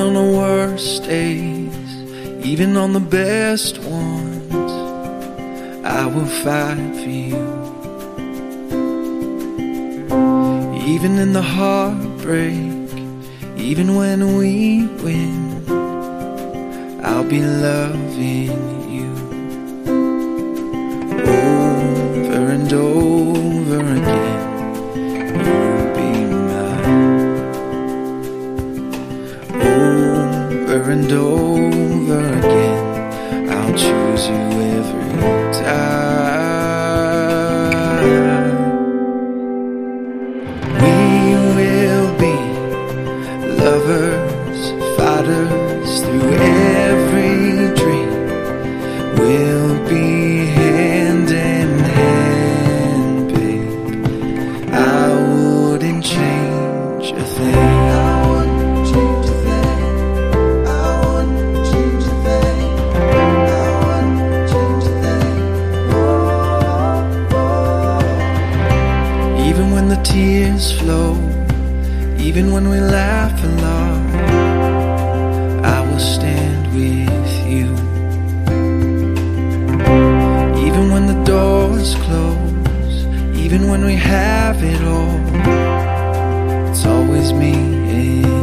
on the worst days, even on the best ones, I will fight for you. Even in the heartbreak, even when we win, I'll be loving you over and over again. I'll choose you every time. We will be lovers, fighters through every dream. We'll be hand in hand, babe. I wouldn't change a thing. tears flow Even when we laugh and love I will stand with you. Even when the doors close Even when we have it all It's always me